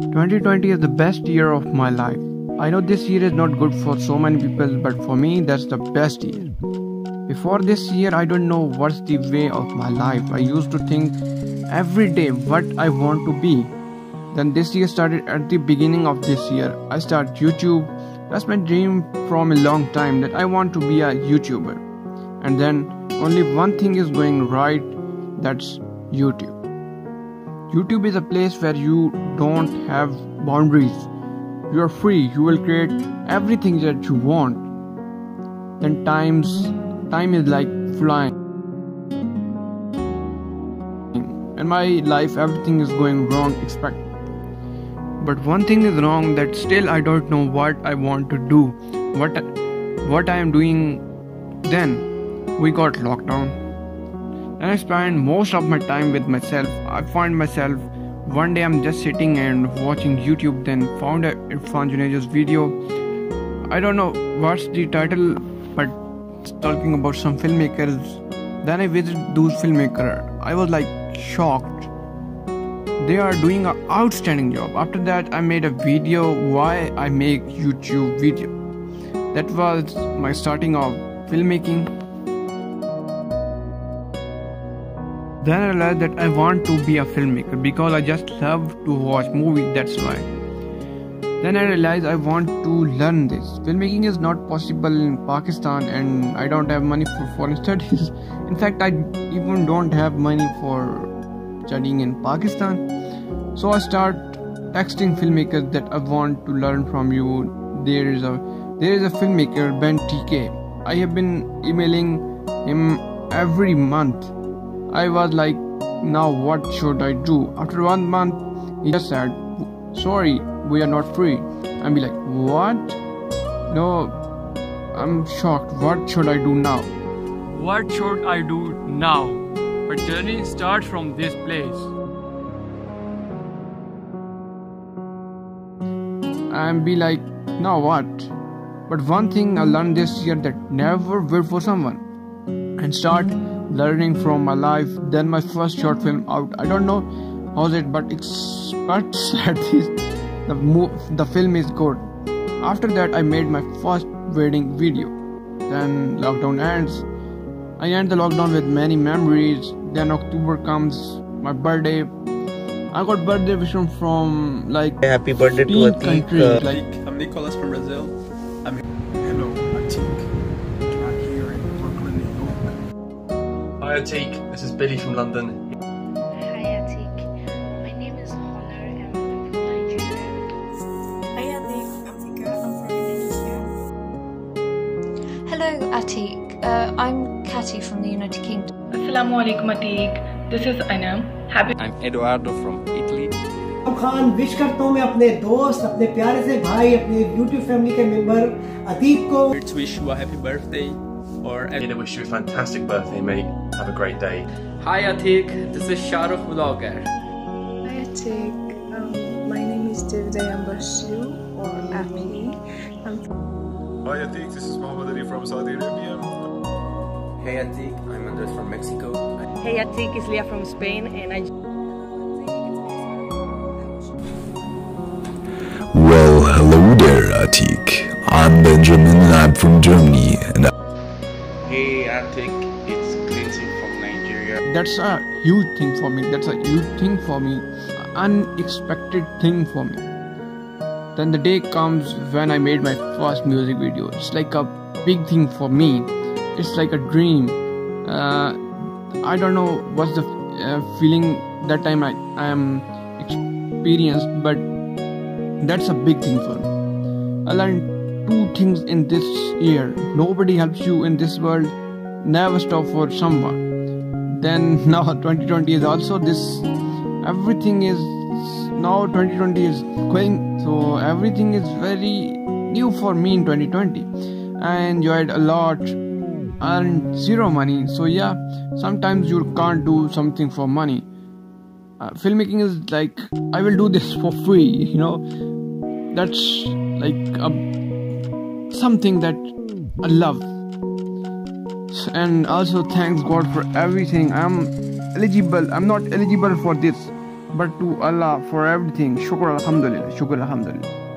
2020 is the best year of my life. I know this year is not good for so many people, but for me, that's the best year. Before this year, I don't know what's the way of my life. I used to think every day what I want to be. Then this year started at the beginning of this year. I start YouTube. That's my dream from a long time that I want to be a YouTuber. And then only one thing is going right that's YouTube. YouTube is a place where you don't have boundaries. You are free. You will create everything that you want. Then times time is like flying. In my life everything is going wrong expect but one thing is wrong that still I don't know what I want to do. What what I am doing then we got lockdown and I spend most of my time with myself. I find myself one day I'm just sitting and watching YouTube, then found a Irfan video. I don't know what's the title, but talking about some filmmakers. Then I visited those filmmakers. I was like shocked. They are doing an outstanding job. After that, I made a video why I make YouTube video. That was my starting of filmmaking Then I realized that I want to be a filmmaker because I just love to watch movies, that's why. Then I realized I want to learn this. Filmmaking is not possible in Pakistan and I don't have money for foreign studies. In fact, I even don't have money for studying in Pakistan. So I start texting filmmakers that I want to learn from you. There is a there is a filmmaker Benn TK. I have been emailing him every month I was like, now what should I do? After one month, he just said, sorry, we are not free. And be like, what? No, I'm shocked. What should I do now? What should I do now? But journey starts from this place. And be like, now what? But one thing I learned this year that never wait for someone and start learning from my life. Then my first short film out. I don't know how's it, but it's but at least the mo- the film is good. After that, I made my first wedding video. Then lockdown ends. I end the lockdown with many memories. Then October comes, my birthday. I got birthday wish from like happy birthday to Attique. Countries, uh, like I'm Nicholas from Brazil. I'm Hello, Attique. Hi Attique, this is Billy from London. Hi Attique, my name is Honor and I'm from Nigeria. Hi Attique, I'm Fika, I'm from Indonesia. Hello Attique, uh, I'm Katy from the United Kingdom. Assalamu alaikum Attique, this is Anam. Happy I'm Eduardo from Italy. Khan wish करता हूँ मैं अपने दोस्त अपने प्यारे से भाई अपने यूट्यूब फैमिली के मेंबर अतीक को इट्स विश हुआ happy birthday or I wish you a fantastic birthday, mate. Have a great day. Hi Attique, this is Shahrukh Vlogger. Hi Attique, um, my name is Divide Ambashu or Api. I'm Hi Attique, this is Mohammed Ali from Saudi Arabia. Hey Attique, I'm Andres from Mexico. Hey Attique, it's Leah from Spain and I Well, hello there, Attique. I'm Benjamin and I'm from Germany. And I hey, Attique, it's Clinton from Nigeria. That's a huge thing for me. That's a huge thing for me. Unexpected thing for me. Then the day comes when I made my first music video. It's like a big thing for me. It's like a dream. Uh, I don't know what's the uh, feeling that time I, I am experienced, but that's a big thing for me. I learned two things in this year. Nobody helps you in this world. Never stop for someone. Then now 2020 is also this. Everything is now 2020 is going. So everything is very new for me in 2020. I enjoyed a lot. Earned zero money. So yeah, sometimes you can't do something for money. Uh, filmmaking is like I will do this for free. You know, that's like a something that I love. And also thanks God for everything. I'm eligible. I'm not eligible for this but to Allah for everything. Shukr Alhamdulillah. Shukr Alhamdulillah.